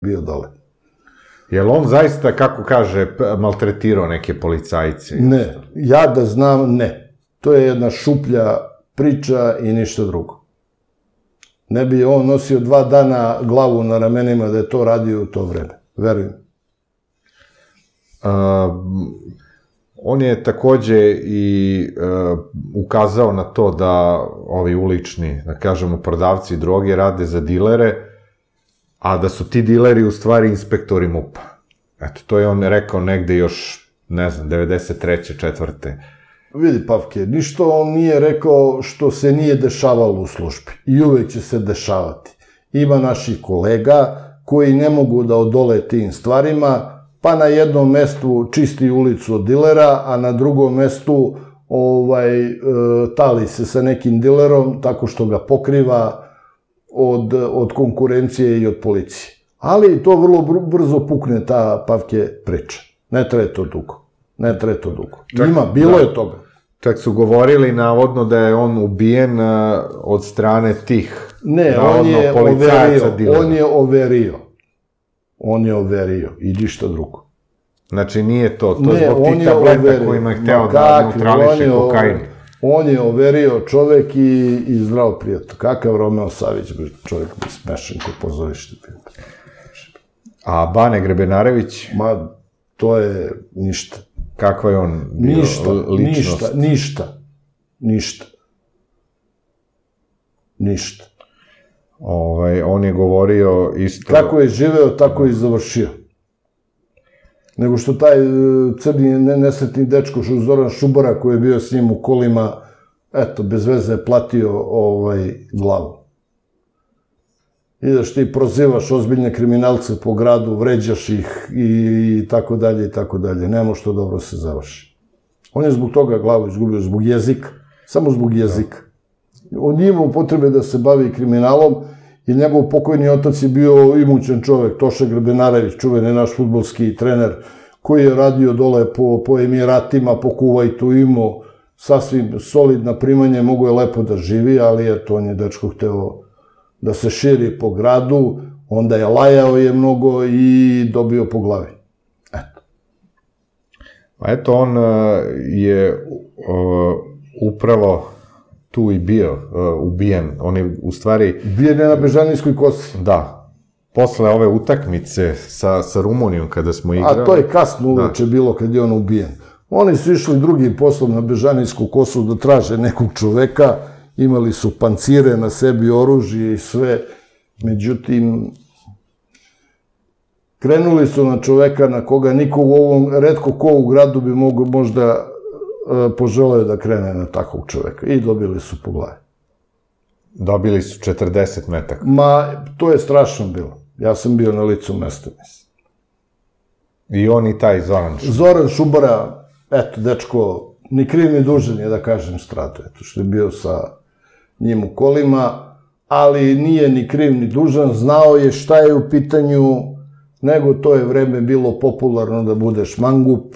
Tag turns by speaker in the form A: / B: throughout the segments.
A: bio dole.
B: Jel on zaista, kako kaže, maltretirao neke policajce?
A: Ne, ja da znam, ne. To je jedna šuplja priča i ništa drugo. Ne bi on nosio dva dana glavu na ramenima da je to radio u to vreme. Verujem.
B: A, on je takođe i uh, ukazao na to da ovi ulični, da kažemo, prodavci droge rade za dilere, a da su ti dileri u stvari inspektori MUPA. Eto, to je on rekao negde još, ne znam, 93. četvrte.
A: Vidi, Pavke, ništa on nije rekao što se nije dešavalo u službi. I uvek će se dešavati. Ima naših kolega koji ne mogu da odole tim stvarima, pa na jednom mestu čisti ulicu od dilera, a na drugom mestu ovaj, e, tali se sa nekim dilerom tako što ga pokriva od, od konkurencije i od policije. Ali to vrlo br- brzo pukne ta Pavke priča. Ne traje to dugo. Ne traje to dugo.
B: Čak-
A: Ima, bilo
B: da.
A: je toga.
B: Čak su govorili navodno da je on ubijen od strane tih
A: Ne, on
B: navodno,
A: je
B: policajaca
A: overio, on je overio. On je overio i ništa drugo.
B: Znači nije to, to je
A: ne,
B: zbog
A: on
B: tih tableta
A: overio.
B: kojima je hteo da neutrališe
A: on
B: kokain.
A: On je overio čovek i, i zdrav prijatelj. Kakav Romeo Savić, čovek bi smešan ko pozorište bio.
B: A Bane Grebenarević,
A: Ma, to je ništa.
B: kakva je on bio
A: Ništa,
B: ličnost?
A: ništa, ništa, ništa. Ništa.
B: Ovaj, on je govorio isto...
A: Kako je živeo, tako je i završio. Nego što taj e, crni ne- nesretni dečko Zoran Šubara koji je bio s njim u kolima, eto, bez veze je platio ovaj, glavu. Ideš ti prozivaš ozbiljne kriminalce po gradu, vređaš ih i, i tako dalje i tako dalje. Nemo što dobro se završi. On je zbog toga glavu izgubio, zbog jezika. Samo zbog jezika. On nije imao potrebe da se bavi kriminalom, jer njegov pokojni otac je bio imućan čovek, Toša Grebenarević, čuveni naš futbolski trener, koji je radio dole po, po Emiratima, po Kuvajtu, imao sasvim solidna primanja, mogo je lepo da živi, ali eto, on je dečko hteo da se širi po gradu, onda je lajao je mnogo i dobio po glavi.
B: Pa eto, on uh, je uh, upravo tu i bio uh, ubijen. On je u stvari,
A: Bijen je na Bežanijskoj kosi.
B: da, posle ove utakmice sa, sa Rumunijom kada smo igrali...
A: A to je kasno uveče bilo kad je on ubijen. Oni su išli drugim poslom na Bežanijsku kosu da traže nekog čoveka, imali su pancire na sebi, oružje i sve, međutim, krenuli su na čoveka na koga niko u ovom, redko ko u gradu bi mogo možda poželeo da krene na takvog čoveka i dobili su po glavi.
B: Dobili su 40 metaka.
A: Ma, to je strašno bilo. Ja sam bio na licu mesta, mislim.
B: I on i taj Zoran.
A: Zoran Šubara, eto, dečko, ni kriv ni dužan je da kažem stradu, eto, što je bio sa njim u kolima, ali nije ni kriv ni dužan, znao je šta je u pitanju, nego to je vreme bilo popularno da budeš mangup.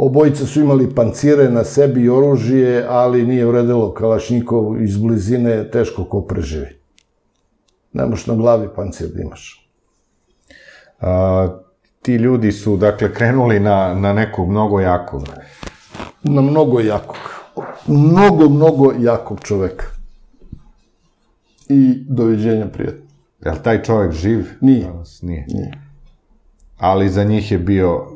A: Obojica su imali pancire na sebi i oružje, ali nije vredilo Kalašnjikov iz blizine, teško ko preživi. Nemoš na glavi pancir da imaš.
B: A, ti ljudi su, dakle, krenuli na, na nekog mnogo jakog.
A: na mnogo jakog. Mnogo, mnogo jakog čoveka. I doviđenja prijatno.
B: Je li taj čovek živ?
A: Nije.
B: Danas nije.
A: Nije.
B: Ali za njih je bio...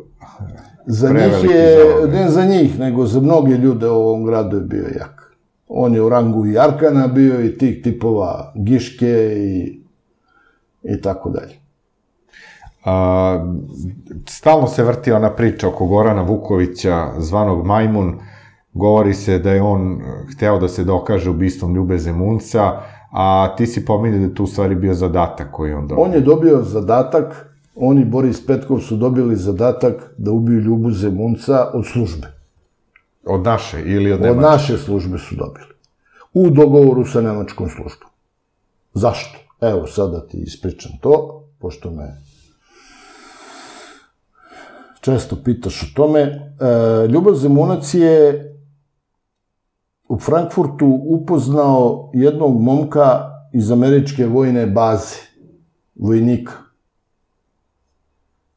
A: Za
B: Preveliki
A: njih je, ne za njih, nego za mnoge ljude u ovom gradu je bio jak. On je u rangu i Arkana bio i tih tipova Giške i, i tako dalje.
B: A, stalno se vrti ona priča oko Gorana Vukovića, zvanog Majmun. Govori se da je on hteo da se dokaže ubistvom Ljube Zemunca, a ti si pominjao da je tu u stvari bio zadatak koji on dobio.
A: On je dobio zadatak, on i Boris Petkov su dobili zadatak da ubiju Ljubu Zemunca od službe.
B: Od naše ili od
A: Od
B: Nemačke?
A: naše službe su dobili. U dogovoru sa nemačkom službom. Zašto? Evo, sada ti ispričam to, pošto me često pitaš o tome. E, Ljubav Zemunac je u Frankfurtu upoznao jednog momka iz američke vojne baze, vojnika.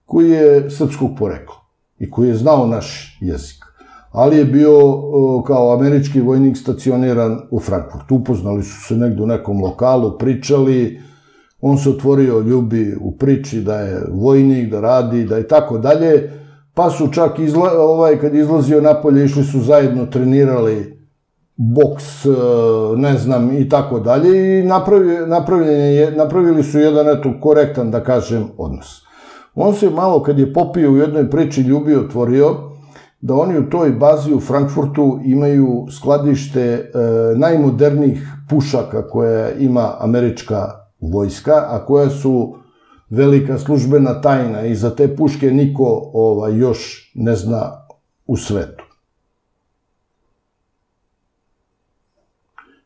A: Koji je srpskog porekla i koji je znao naš jezik. Ali je bio kao američki vojnik stacioniran u Frankfurtu. Upoznali su se negde u nekom lokalu, pričali, on se otvorio ljubi u priči da je vojnik, da radi, da je tako dalje, pa su čak izla, ovaj, kad izlazio napolje, išli su zajedno, trenirali boks, e, ne znam, i tako dalje, i napravi, napravljeni je, napravili su jedan, eto, korektan, da kažem, odnos. On se malo, kad je popio u jednoj priči, ljubi otvorio, da oni u toj bazi u Frankfurtu imaju skladište e, najmodernijih pušaka koje ima američka vojska, a koja su velika službena tajna i za te puške niko ovaj, još ne zna u svetu.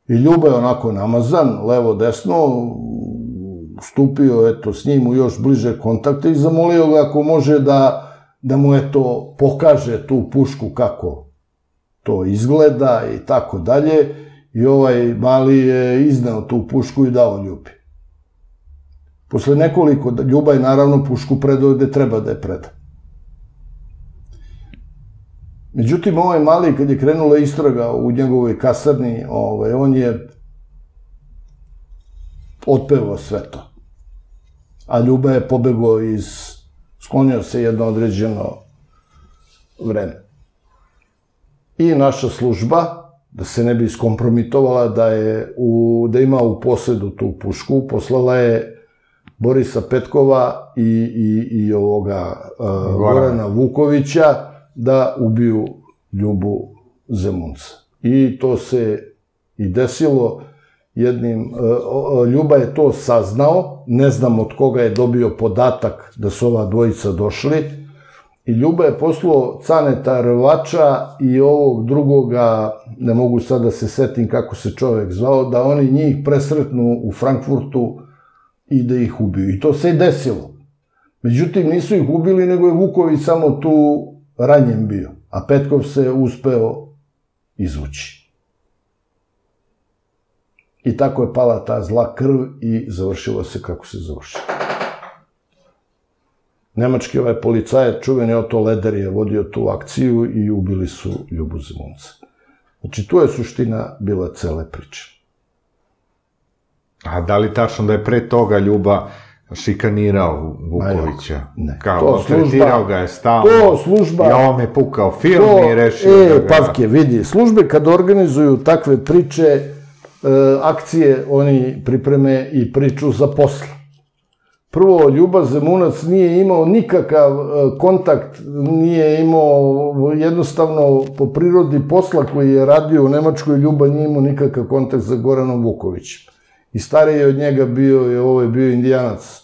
A: I Ljuba je onako namazan, levo desno, stupio eto s njim u još bliže kontakte i zamolio ga ako može da, da mu eto pokaže tu pušku kako to izgleda i tako dalje. I ovaj mali je iznao tu pušku i dao Ljubi. Posle nekoliko, Ljuba je naravno pušku predao gde treba da je preda. Međutim, ovaj mali, kad je krenula istraga u njegovoj kasarni, ovaj, on je otpevao sve to. A Ljuba je pobegao iz, sklonio se jedno određeno vreme. I naša služba, da se ne bi skompromitovala da je u, da ima u posedu tu pušku, poslala je Borisa Petkova i, i, i ovoga uh, Gorana Vukovića da ubiju Ljubu Zemunca. I to se i desilo jednim, uh, Ljuba je to saznao, ne znam od koga je dobio podatak da su ova dvojica došli, i Ljuba je poslao Caneta Rvača i ovog drugoga, ne mogu sad da se setim kako se čovek zvao, da oni njih presretnu u Frankfurtu i da ih ubiju. I to se desilo. Međutim, nisu ih ubili, nego je Vuković samo tu ranjen bio. A Petkov se uspeo izvući. I tako je pala ta zla krv i završilo se kako se završilo. Nemački ovaj policajac, čuveni Otto Leder, je vodio tu akciju i ubili su Ljubu Zemunca. Znači, tu je suština bila cele priče.
B: A da li tačno da je pre toga Ljuba šikanirao Vukovića?
A: Ne.
B: Kao, to služba, ga je stalno.
A: To služba.
B: I ovo me pukao film to, i rešio
A: e, da ga... Pavke, vidi, službe kad organizuju takve priče, akcije, oni pripreme i priču za posla. Prvo, Ljuba Zemunac nije imao nikakav e, kontakt, nije imao jednostavno po prirodi posla koji je radio u Nemačkoj, Ljuba nije imao nikakav kontakt sa Goranom Vukovićem i stariji od njega bio je, ovo je bio indijanac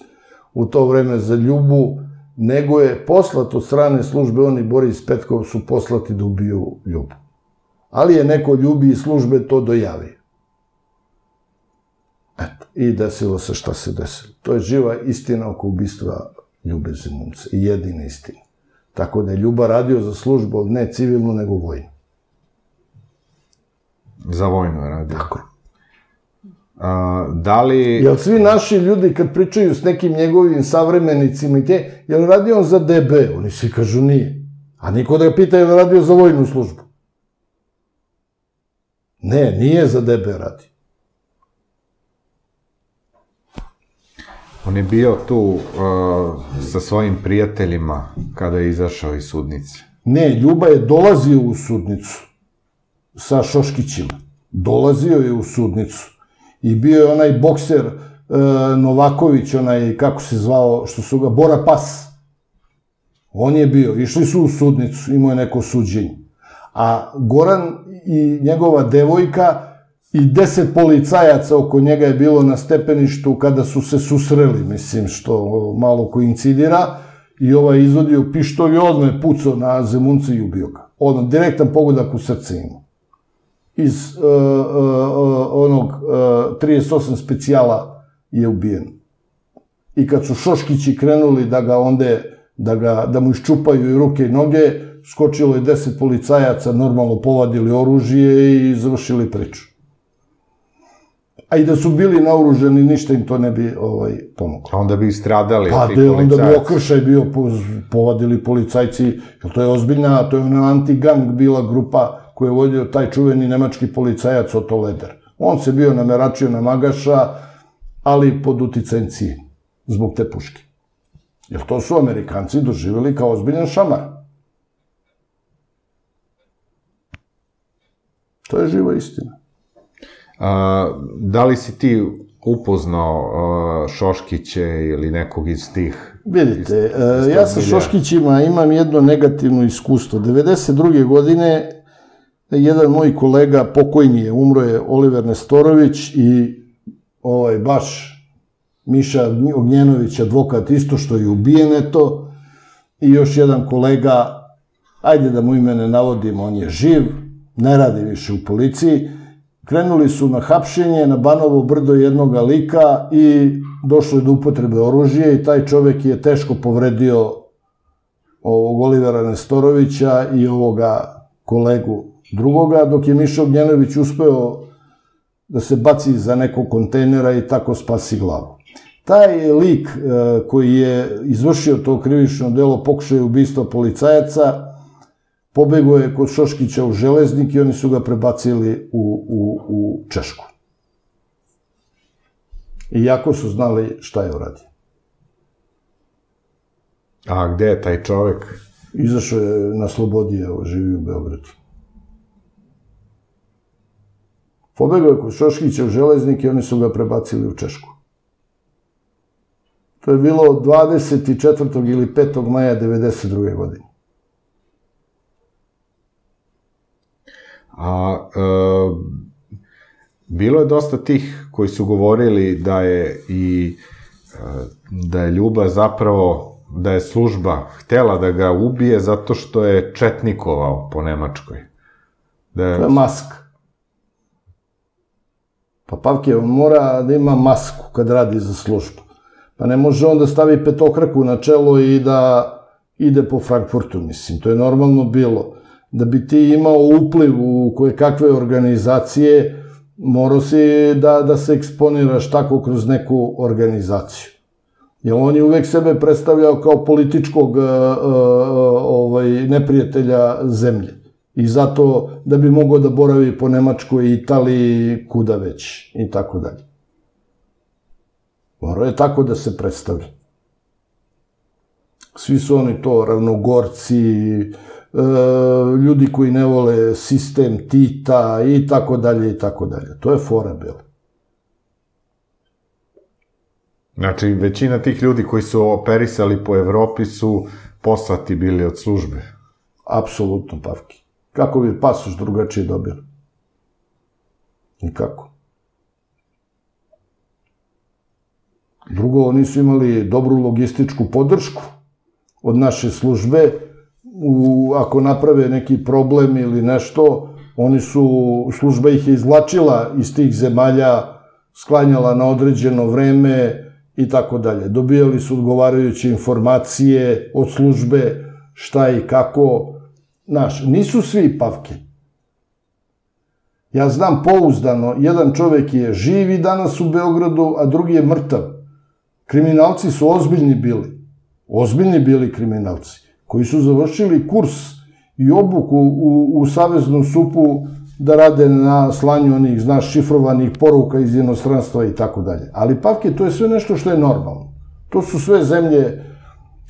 A: u to vreme za Ljubu, nego je poslat od strane službe, oni Boris Petkov su poslati da ubiju Ljubu. Ali je neko ljubi i službe to dojavi. Eto, i desilo se šta se desilo. To je živa istina oko ubistva Ljube Zimunca i jedina istina. Tako da je Ljuba radio za službu, ne civilnu, nego vojnu.
B: Za vojnu je radio.
A: Tako
B: A, da li...
A: Jel svi naši ljudi kad pričaju s nekim njegovim savremenicima i te, jel radio on za DB? Oni svi kažu nije. A niko da ga pita je li radio za vojnu službu. Ne, nije za DB radi.
B: On je bio tu uh, sa svojim prijateljima kada je izašao iz sudnice.
A: Ne, Ljuba je dolazio u sudnicu sa Šoškićima. Dolazio je u sudnicu i bio je onaj bokser e, Novaković, onaj, kako se zvao, što su ga, Bora Pas. On je bio, išli su u sudnicu, imao je neko suđenje. A Goran i njegova devojka i deset policajaca oko njega je bilo na stepeništu kada su se susreli, mislim, što malo koincidira, i ovaj izvodio pištolj i odmah pucao na Zemunca i ubio ga. Odmah, direktan pogodak u srce imao iz uh, uh, onog uh, 38 specijala je ubijen. I kad su Šoškići krenuli da ga onde, da, ga, da mu iščupaju i ruke i noge, skočilo je deset policajaca, normalno povadili oružje i završili priču. A i da su bili naoruženi, ništa im to ne bi ovaj, pomoglo.
B: A onda bi stradali
A: Pa,
B: ti
A: de, onda bi okršaj bio po, povadili policajci, jer to je ozbiljna, to je ona anti-gang bila grupa koju je vodio taj čuveni nemački policajac Otto Leder. On se bio nameračio na Magaša, ali pod uticajem zbog te puške. Jer to su Amerikanci doživjeli kao ozbiljan šamar. To je živa istina.
B: A, da li si ti upoznao a, Šoškiće ili nekog iz tih?
A: Vidite,
B: iz tog
A: ja sa? Šoškićima imam jedno negativno iskustvo. 92. godine jedan moj kolega, pokojni je, umro je Oliver Nestorović i ovaj baš Miša Ognjenović, advokat isto što je ubijen eto, i još jedan kolega, ajde da mu ime ne navodimo, on je živ, ne radi više u policiji, krenuli su na hapšenje na Banovo brdo jednoga lika i došlo je do upotrebe oružja i taj čovek je teško povredio ovog Olivera Nestorovića i ovoga kolegu drugoga, dok je Miša Ognjenović uspeo da se baci za nekog kontejnera i tako spasi glavu. Taj lik e, koji je izvršio to krivično delo pokušaja ubistva policajaca, pobegao je kod Šoškića u železnik i oni su ga prebacili u, u, u Češku. Iako su znali šta je uradio.
B: A gde je taj čovek?
A: Izašao je na slobodi, evo, živi u Beogradu. Pobegao je kod Šoškića u železnik i oni su ga prebacili u Češku. To je bilo 24. ili 5. maja 92. godine.
B: A e, bilo je dosta tih koji su govorili da je i e, da je Ljuba zapravo da je služba htela da ga ubije zato što je četnikovao po Nemačkoj. Da
A: To
B: je,
A: je maska. Pa Pavke, on mora da ima masku kad radi za službu. Pa ne može on da stavi petokraku na čelo i da ide po Frankfurtu, mislim. To je normalno bilo. Da bi ti imao upliv u koje kakve organizacije, morao si da, da se eksponiraš tako kroz neku organizaciju. Jer on je uvek sebe predstavljao kao političkog uh, uh, ovaj, neprijatelja zemlje. I zato da bi mogao da boravi po Nemačkoj, Italiji, kuda već i tako dalje. Morao je tako da se predstavi. Svi su oni to ravnogorci, e, ljudi koji ne vole sistem Tita i tako dalje i tako dalje. To je fora bila.
B: znači, većina tih ljudi koji su operisali po Evropi su poslati bili od službe.
A: Apsolutno, Pavki. Kako bi pasoš drugačije dobili? Nikako. Drugo, oni su imali dobru logističku podršku od naše službe. U, ako naprave neki problem ili nešto, oni su, služba ih je izvlačila iz tih zemalja, sklanjala na određeno vreme i tako dalje. Dobijali su odgovarajuće informacije od službe šta i kako. Znaš, nisu svi pavke. Ja znam pouzdano, jedan čovek je živi danas u Beogradu, a drugi je mrtav. Kriminalci su ozbiljni bili. Ozbiljni bili kriminalci. Koji su završili kurs i obuku u, u Saveznu supu da rade na slanju onih, znaš, šifrovanih poruka iz inostranstva i tako dalje. Ali pavke, to je sve nešto što je normalno. To su sve zemlje,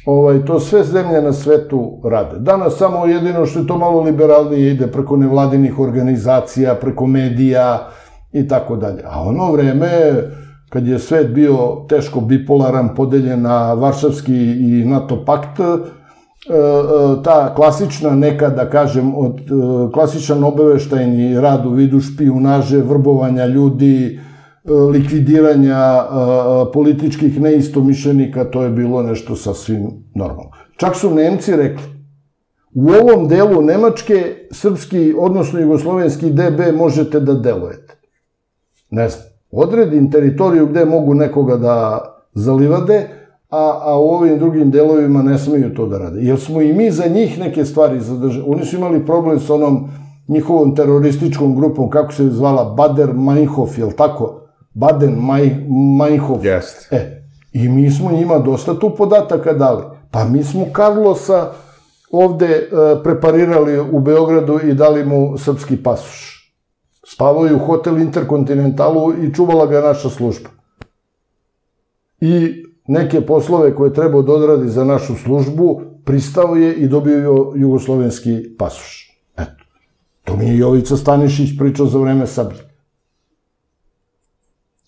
A: ovaj, to sve zemlje na svetu rade. Danas samo jedino što je to malo liberalnije ide preko nevladinih organizacija, preko medija i tako dalje. A ono vreme, kad je svet bio teško bipolaran, podeljen na Varšavski i NATO pakt, ta klasična neka, da kažem, od, klasičan obaveštajni rad u vidu špijunaže, vrbovanja ljudi, likvidiranja političkih neistomišljenika, to je bilo nešto sasvim normalno. Čak su Nemci rekli, u ovom delu Nemačke, srpski, odnosno jugoslovenski DB možete da delujete. Ne znam, odredim teritoriju gde mogu nekoga da zalivade, a, a u ovim drugim delovima ne smeju to da rade. Jer smo i mi za njih neke stvari zadržali. Oni su imali problem sa onom njihovom terorističkom grupom, kako se zvala, Bader Meinhof, jel tako? Baden, Maj, Majnhof.
B: Jeste.
A: E, i mi smo njima dosta tu podataka dali. Pa mi smo Carlosa ovde e, preparirali u Beogradu i dali mu srpski pasoš. Spavao je u hotel Interkontinentalu i čuvala ga naša služba. I neke poslove koje treba da odradi za našu službu, pristao je i dobio jugoslovenski pasoš. Eto. To mi je Jovica Stanišić pričao za vreme sablje.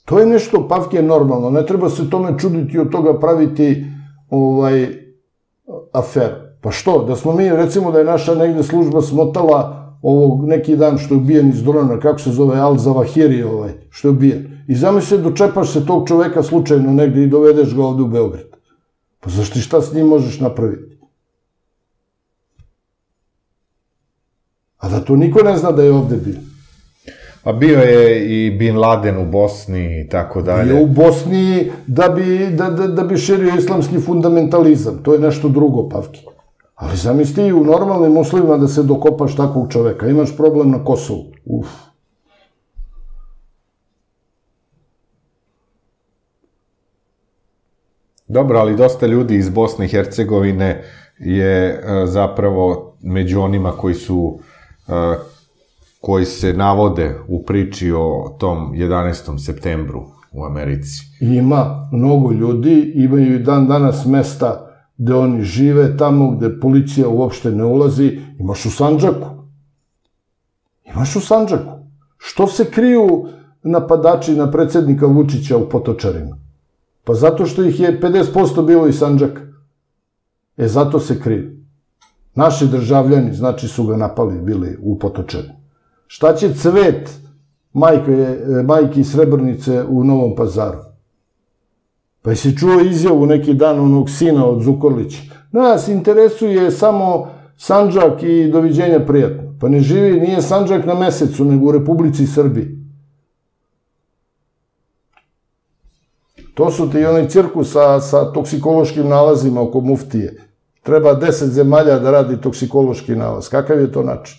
A: To je nešto, Pavke, normalno. Ne treba se tome čuditi od toga praviti ovaj, afer. Pa što? Da smo mi, recimo da je naša negde služba smotala ovog neki dan što je ubijen iz drona, kako se zove, Al Zavahiri ovaj, što je ubijen. I zamisli, dočepaš se tog čoveka slučajno negde i dovedeš ga ovde u Beograd. Pa zašto šta s njim možeš napraviti? A da to niko ne zna da je ovde bio.
B: A bio je i Bin Laden u Bosni i tako dalje.
A: Bio u Bosni da bi, da, da, da bi širio islamski fundamentalizam. To je nešto drugo, Pavki. Ali zamisli u normalnim uslovima da se dokopaš takvog čoveka. Imaš problem na Kosovu. Uf.
B: Dobro, ali dosta ljudi iz Bosne i Hercegovine je e, zapravo među onima koji su e, koji se navode u priči o tom 11. septembru u Americi.
A: Ima mnogo ljudi, imaju i dan danas mesta gde oni žive, tamo gde policija uopšte ne ulazi, imaš u Sanđaku. Imaš u Sanđaku. Što se kriju napadači na predsednika Vučića u Potočarima? Pa zato što ih je 50% bilo iz Sanđaka. E, zato se kriju. Naši državljani, znači, su ga napali, bili u Potočarima. Šta će cvet majke, majke iz Srebrnice u Novom pazaru? Pa si čuo izjavu neki dan onog sina od Zukorlića. Nas interesuje samo Sanđak i doviđenja prijatno. Pa ne živi, nije Sanđak na mesecu, nego u Republici Srbiji. To su ti onaj cirkus sa, sa toksikološkim nalazima oko muftije. Treba deset zemalja da radi toksikološki nalaz. Kakav je to način?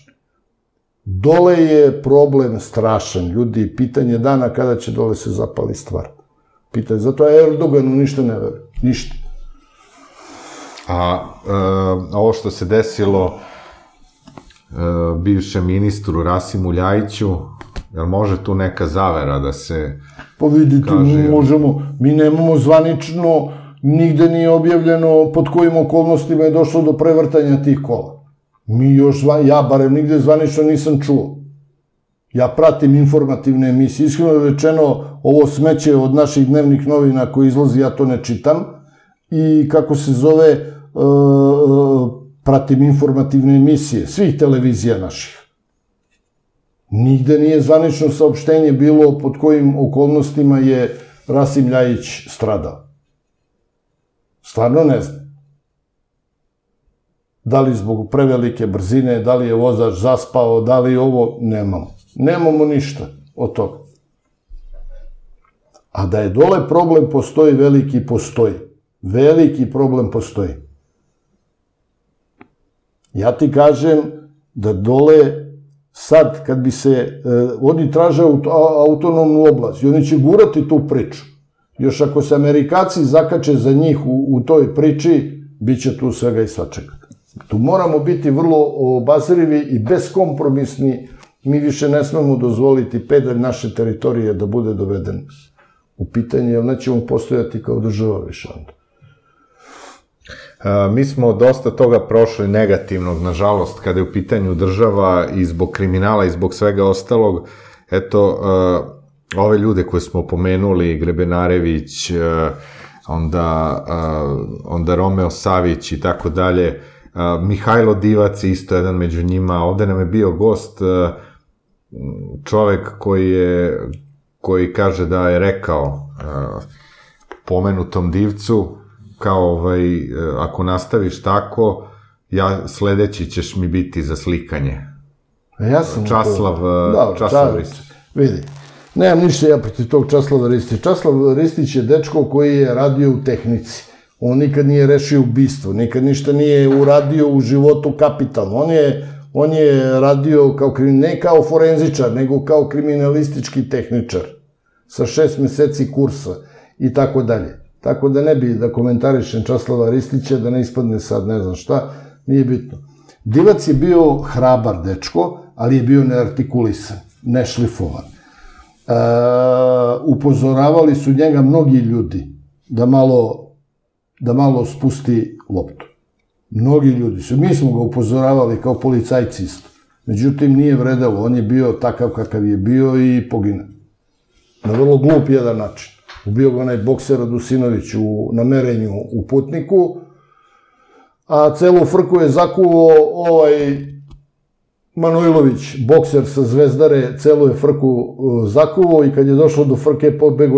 A: Dole je problem strašan, ljudi. Pitanje dana kada će dole se zapali stvar. Pitanje. Zato je Erdoganu ništa ne veruje. Ništa.
B: A e, ovo što se desilo e, bivšem ministru Rasimu Ljajiću, jel može tu neka zavera da se
A: Pa vidite, kaže... možemo, mi nemamo zvanično, nigde nije objavljeno pod kojim okolnostima je došlo do prevrtanja tih kola. Mi još, ja barem nigde zvanično nisam čuo. Ja pratim informativne emisije. Iskreno rečeno, ovo smeće od naših dnevnih novina koji izlazi, ja to ne čitam. I kako se zove, e, pratim informativne emisije svih televizija naših. Nigde nije zvanično saopštenje bilo pod kojim okolnostima je Rasim Ljajić stradao. Stvarno ne znam. Da li zbog prevelike brzine, da li je vozač zaspao, da li ovo, nemamo. Nemamo ništa od toga. A da je dole problem postoji, veliki postoji. Veliki problem postoji. Ja ti kažem da dole sad kad bi se, e, oni traže autonomnu oblast i oni će gurati tu priču. Još ako se Amerikaci zakače za njih u, u toj priči, bit će tu svega i svačega. Tu moramo biti vrlo obazrivi i beskompromisni. Mi više ne smemo dozvoliti pedalj naše teritorije da bude doveden u pitanje, jer nećemo postojati kao država više onda.
B: Mi smo dosta toga prošli negativnog, nažalost, kada je u pitanju država i zbog kriminala i zbog svega ostalog. Eto, ove ljude koje smo pomenuli, Grebenarević, onda, onda Romeo Savić i tako dalje, Mihajlo Divac isto jedan među njima, ovde nam je bio gost čovek koji je koji kaže da je rekao pomenutom divcu kao ovaj, e, ako nastaviš tako, ja sledeći ćeš mi biti za slikanje.
A: A ja sam...
B: Časlav, to... Dobro, Časlav Ristić.
A: Vidi, nemam ništa ja protiv tog Časlava Ristića. Časlav Ristić je dečko koji je radio u tehnici. On nikad nije rešio ubistvo, nikad ništa nije uradio u životu kapitalno. On je, on je radio kao, ne kao forenzičar, nego kao kriminalistički tehničar. sa šest meseci kursa i tako dalje. Tako da ne bi da komentarišem Časlava Ristića, da ne ispadne sad ne znam šta, nije bitno. Divac je bio hrabar dečko, ali je bio neartikulisan, nešlifovan. E, upozoravali su njega mnogi ljudi da malo, da malo spusti loptu. Mnogi ljudi su. Mi smo ga upozoravali kao policajci isto. Međutim, nije vredelo. On je bio takav kakav je bio i poginao. Na vrlo glup jedan način. Ubio ga onaj bokser Radusinović u, na merenju u putniku, a celu frku je zakuo ovaj Manojlović, bokser sa Zvezdare, celu je frku uh, zakuo i kad je došlo do frke, pobegao